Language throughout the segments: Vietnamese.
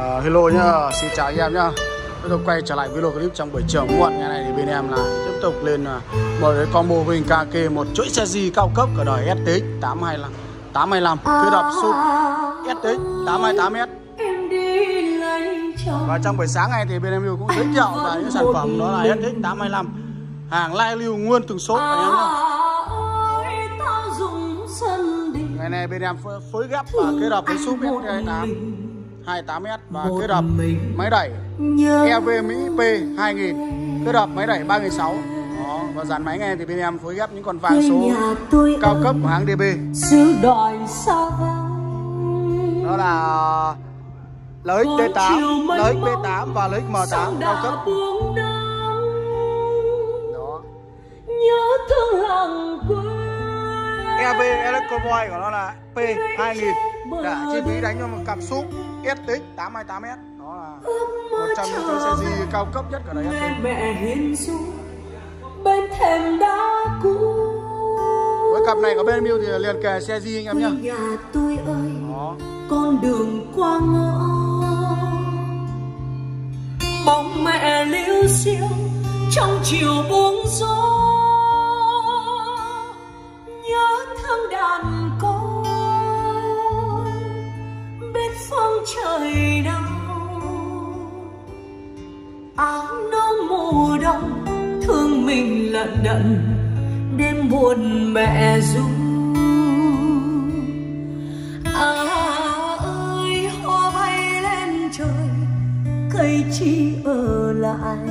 uh, hello nhá xin chào anh em nhá. Bây giờ quay trở lại video clip trong buổi chiều muộn. Ngày này thì bên em là tiếp tục lên uh, một cái combo hình kk một chuỗi xe di cao cấp ở đời STX 825 825 kết hợp sub STX 828S và trong buổi sáng này thì bên em cũng giới thiệu về những sản phẩm đó là STX 825 hàng lai lưu nguyên từng số anh em nhá. Ngày này bên em phối ghép và kết hợp với sub ST28 28S và kết hợp máy đẩy EV Mỹ P 2000 kết hợp máy đẩy 3006 đó và dàn máy nghe thì bên em phối ghép những con vàng số cao cấp của hãng DB đó là LX T8, LX B8 và LX M8 cao cấp. đó. EV Electro Boy của nó là P2000 Đã chi phí đánh cho một cặp súp STX 828S Đó là một trong những xe gì cao cấp nhất của đời STX Mẹ hiền du bên thềm đá cũ. Với cặp này có bên Miu thì liền kề xe gì anh em nhá. Nhà tôi ơi Đó. con đường qua ngõ. Bóng mẹ liêu xiêu trong chiều buông gió trời đâu áo nâu mùa đông, thương mình lận đận, đêm buồn mẹ ru. À ơi, hoa bay lên trời, cây chi ở lại.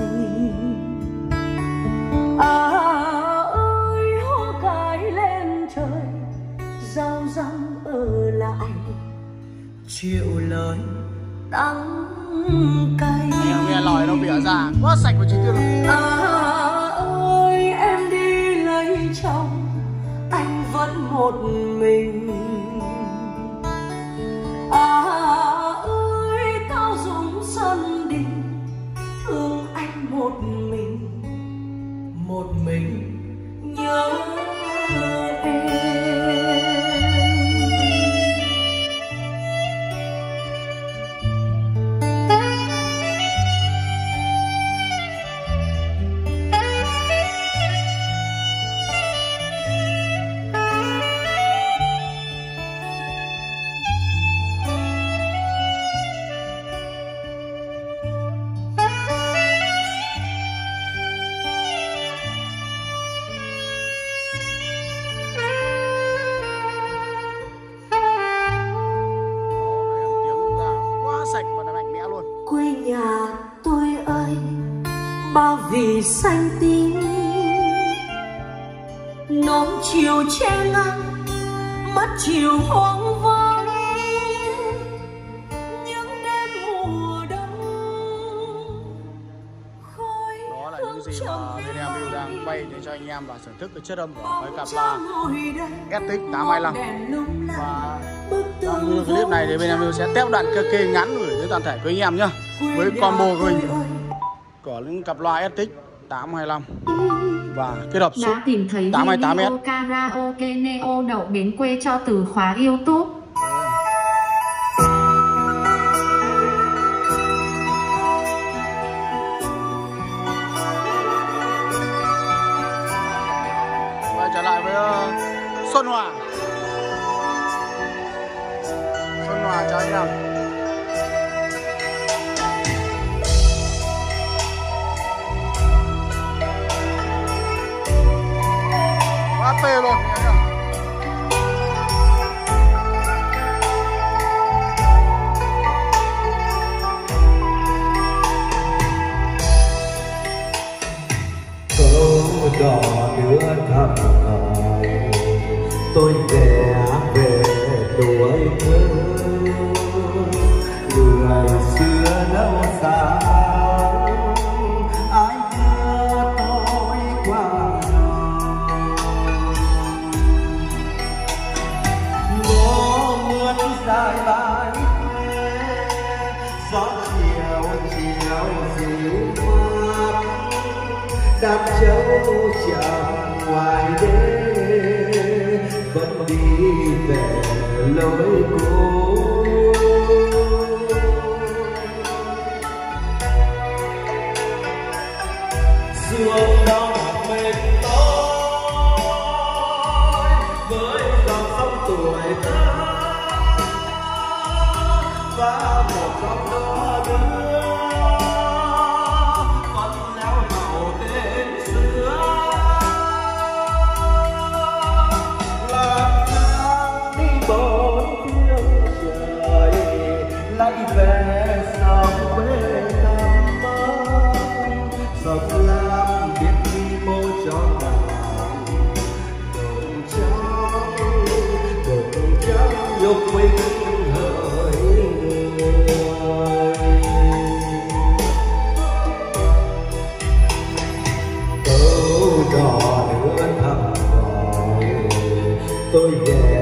À triệu lời đắng cay. Em nghe lời nó bịa ra. Quá sạch và chi tiết luôn à ơi em đi lấy chồng anh vẫn một mình. À ơi tao dùng sân đình thương anh một mình. Một mình bao vì xanh tím nón chiều che ngang mắt chiều hoang vắng. Những đêm mùa đông khói đó là những gì mà bên em Bill đang quay để cho anh em và thưởng thức cái chất âm của cái cặp là STX 825 và trong clip này thì bên em Bill sẽ tép đoạn cơ kê ngắn gửi đến toàn thể quý anh em nhá. với combo của mình của những cặp loa STX 825 và kết hợp đã tìm thấy 828S karaoke neo đậu đến quê cho từ khóa YouTube. Quay trở lại với uh, Xuân Hòa. Xuân Hòa chào anh em đỏ đưa thầm châu chẳng ngoài đê vẫn đi về lối cũ tôi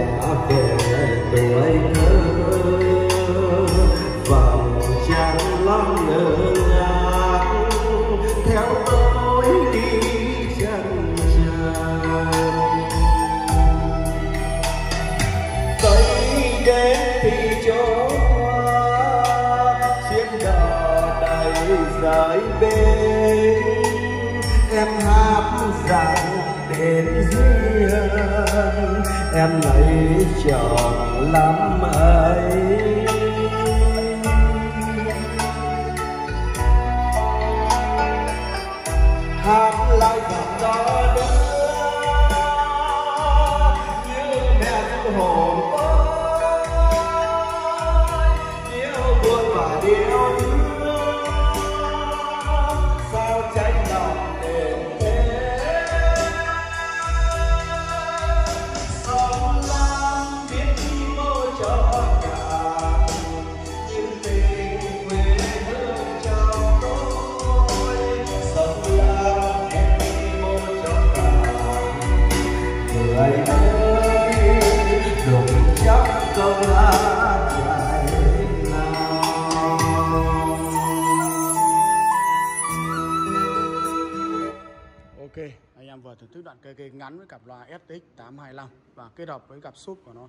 đến em lấy chồng lắm ấy. Hát lại giọng đó nữa thưởng thức đoạn cây cây ngắn với cặp loa STX 825 và kết hợp với cặp súp của nó.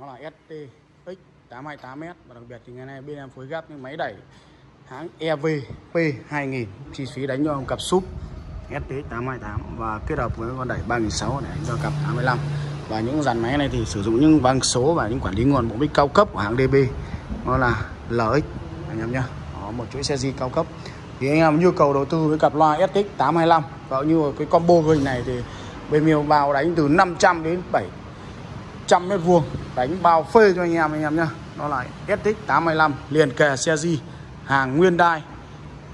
Nó là STX 828m và đặc biệt thì ngày nay bên em phối ghép những máy đẩy hãng EVP 2000, chi phí đánh cho cặp súp STX 828 và kết hợp với con đẩy 3600 để đánh cho cặp 85 và những dàn máy này thì sử dụng những vang số và những quản lý nguồn bộ bích cao cấp của hãng DB nó là LX anh em nhé đó, một chuỗi xe di cao cấp. Thì anh em nhu cầu đầu tư với cặp loa SX 825 và như cái combo hình này thì bên Miêu vào đánh từ 500 đến 700 mét vuông đánh bao phê cho anh em anh em nhá. Nó là SX 825 liền kề xe di hàng nguyên đai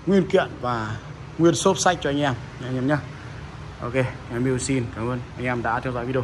nguyên kiện và nguyên xốp sách cho anh em anh em nhá. Ok em Miêu xin cảm ơn anh em đã theo dõi video.